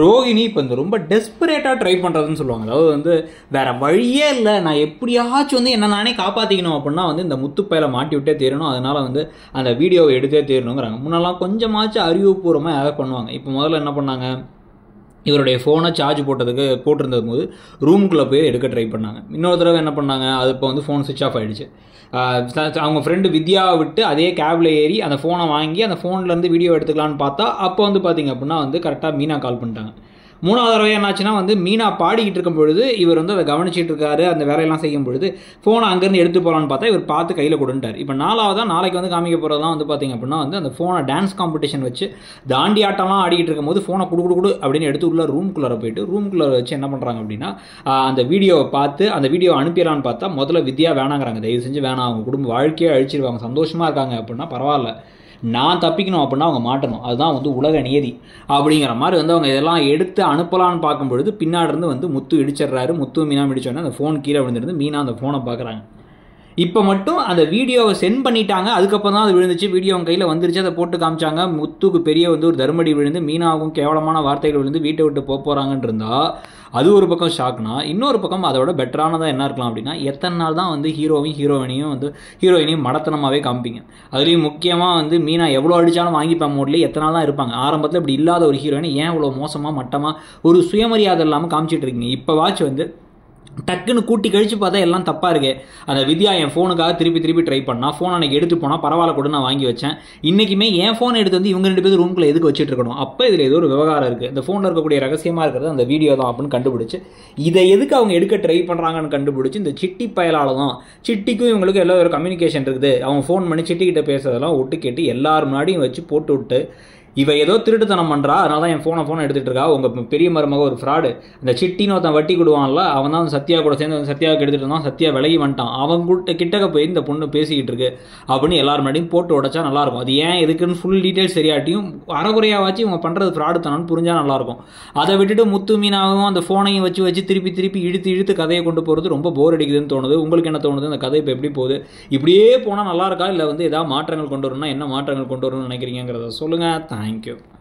ரோகிணி இப்போ இந்த ரொம்ப டெஸ்பரேட்டாக ட்ரை பண்ணுறதுன்னு சொல்லுவாங்க. அதாவது வந்து வேற வழியே இல்லை. நான் எப்படியாச்சும் வந்து என்ன நானே காப்பாற்றிக்கணும் அப்படின்னா வந்து இந்த முத்துப்பையில மாட்டி விட்டே தீரணும். அதனால வந்து அந்த வீடியோவை எடுத்தே தீரணுங்கிறாங்க. முன்னெல்லாம் கொஞ்சமாச்சும் அறிவுபூர்வமாக ஏதாவது பண்ணுவாங்க. இப்போ முதல்ல என்ன பண்ணாங்க? இவருடைய ஃபோனை சார்ஜ் போட்டதுக்கு போட்டிருந்தது போது ரூமுக்குள்ளே போய் எடுக்க ட்ரை பண்ணாங்க. இன்னொரு தடவை என்ன பண்ணாங்க அது இப்போ வந்து ஃபோன் சுவிச் ஆஃப் ஆகிடுச்சு அவங்க ஃப்ரெண்டு வித்யாவை விட்டு அதே கேபில் ஏறி அந்த ஃபோனை வாங்கி அந்த ஃபோன்லேருந்து வீடியோ எடுத்துக்கலான்னு பார்த்தா அப்போ வந்து பார்த்தீங்க அப்படின்னா வந்து கரெக்டாக மீனா கால் பண்ணிட்டாங்க. மூணாவது தடவை என்னாச்சுன்னா வந்து மீனா பாடிக்கிட்டு இருக்கும் பொழுது இவர் வந்து அதை கவனிச்சிட்டு இருக்காரு அந்த வேலையெல்லாம் செய்யும் பொழுது ஃபோனை அங்கேருந்து எடுத்து போகலான்னு பார்த்தா இவர் பார்த்து கையில் கொடுன்ட்டார். இப்போ நாலாவதாக நாளைக்கு வந்து காமிக்க போகிறதெல்லாம் வந்து பார்த்தீங்க அப்படின்னா வந்து அந்த ஃபோனை டான்ஸ் காம்படிஷன் வச்சு தாண்டி ஆட்டம்லாம் ஆடிக்கிட்டு இருக்கும்போது ஃபோனை கொடு கொடு கொடு அப்படின்னு எடுத்து உள்ள ரூம்குள்ளே போயிட்டு ரூம்குள்ளே வச்சு என்ன பண்ணுறாங்க அப்படின்னா அந்த வீடியோவை பார்த்து அந்த வீடியோ அனுப்பிடலான்னு பார்த்தா முதல்ல வித்யா வேணாங்கிறாங்க. தயவு செஞ்சு வேணாம். அவங்க குடும்ப வாழ்க்கையை அழிச்சிருவாங்க. சந்தோஷமாக இருக்காங்க அப்படின்னா பரவாயில்ல. நான் தப்பிக்கணும் அப்படின்னா அவங்க மாட்டணும். அதுதான் வந்து உலக நியதி. அப்படிங்கிற மாதிரி வந்து அவங்க இதெல்லாம் எடுத்து அனுப்பலான்னு பார்க்கும் பொழுது பின்னாடி இருந்து வந்து முத்து இடிச்சிடுறாரு. முத்து மீனா இடிச்சோடனே அந்த ஃபோன் கீழே விழுந்துருந்து மீனா அந்த ஃபோனை பார்க்குறாங்க. இப்போ மட்டும் அந்த வீடியோவை சென்ட் பண்ணிட்டாங்க. அதுக்கப்புறம் தான் அது விழுந்துச்சு. வீடியோ அவங்க கையில் வந்துருச்சு. அதை போட்டு காமிச்சாங்க. முத்துக்கு பெரிய வந்து ஒரு தர்மடி விழுந்து மீனாவும் கேவலமான வார்த்தைகள் விழுந்து வீட்டை விட்டு போக போகிறாங்கன்னு இருந்தால் அது ஒரு பக்கம் ஷாக்னா இன்னொரு பக்கம் அதோட பெட்டரானதாக என்ன இருக்கலாம் அப்படின்னா எத்தனை நாள் தான் வந்து ஹீரோவையும் ஹீரோயினையும் வந்து ஹீரோயினையும் மடத்தனமாகவே காமிப்பீங்க. அதுலேயும் முக்கியமாக வந்து மீனா எவ்வளோ அடித்தாலும் வாங்கிப்பேன் மோட்லேயே எத்தனை நாள் தான் இருப்பாங்க. ஆரம்பத்தில் இப்படி இல்லாத ஒரு ஹீரோயினை ஏன் இவ்வளோ மோசமாக மட்டமாக ஒரு சுயமரியாதை இல்லாமல் காமிச்சிட்டு இருக்கீங்க? இப்போ வாட்ச் வந்து டக்குன்னு கூட்டி கழிச்சு பார்த்தா எல்லாம் தப்பாக இருக்கு. அந்த வித்யா என் ஃபோனுக்காக திருப்பி திருப்பி ட்ரை பண்ணா. ஃபோன் அன்னைக்கு எடுத்து போனால் பரவாயில்ல கூட நான் வாங்கி வச்சேன். இன்றைக்குமே என் ஃபோன் எடுத்து வந்து இவங்க ரெண்டு பேரும் ரூம்குள்ளே எதுக்கு வச்சுட்டு இருக்கணும்? அப்போ இதில் ஏதோ ஒரு விவகாரம் இருக்குது இந்த ஃபோனில் இருக்கக்கூடிய ரகசியமாக இருக்கிறது அந்த வீடியோ தான் அப்படின்னு கண்டுபிடிச்சி இதை எதுக்கு அவங்க எடுக்க ட்ரை பண்ணுறாங்கன்னு கண்டுபிடிச்சி இந்த சிட்டி பயலால் தான். சிட்டிக்கும் இவங்களுக்கு எல்லா ஒரு கம்யூனிகேஷன் இருக்குது. அவங்க ஃபோன் பண்ணி சிட்டிக்கிட்ட பேசுறதெல்லாம் ஒட்டு கேட்டு எல்லார் முன்னாடியும் வச்சு போட்டு விட்டு இவ ஏதோ திருட்டுத்தனம் பண்ணுறா அதனால தான் என் ஃபோனை ஃபோனை எடுத்துகிட்டு இருக்கா. உங்கள் பெரிய மருமக ஒரு ஃப்ராடு இந்த சிட்டின்னு ஒருத்தன் வட்டி கொடுவான்ல அவன் தான் சத்யா கூட சேர்ந்து சத்யாவுக்கு எடுத்துகிட்டு இருந்தான் சத்யா விலகி வந்துட்டான். அவன் கூட்ட கிட்டக்க போய் இந்த பொண்ணு பேசிக்கிட்டு இருக்கு. அப்படின்னு எல்லார் முன்னாடியும் போட்டு உடைச்சா நல்லாயிருக்கும் அது ஏன் எதுக்குன்னு ஃபுல் டீட்டெயில்ஸ் சரியாட்டியும் அறகுறையாவாச்சு இவங்க பண்ணுறது ஃப்ராடு தானு புரிஞ்சால் நல்லாயிருக்கும் அதை விட்டுட்டு முத்து மீனாவும் அந்த ஃபோனையும் வச்சு வச்சு திருப்பி திருப்பி இழுத்து இழுத்து கதையை கொண்டு போகிறது ரொம்ப போர் அடிக்குதுன்னு தோணுது. உங்களுக்கு என்ன தோணுது? அந்த கதை இப்போ எப்படி போகுது? இப்படியே போனால் நல்லா இருக்கா? இல்லை வந்து ஏதாவது மாற்றங்கள் கொண்டு வரணும்னா என்ன மாற்றங்கள் கொண்டு வரணும்னு நினைக்கிறீங்கிறத சொல்லுங்கள் Thank you.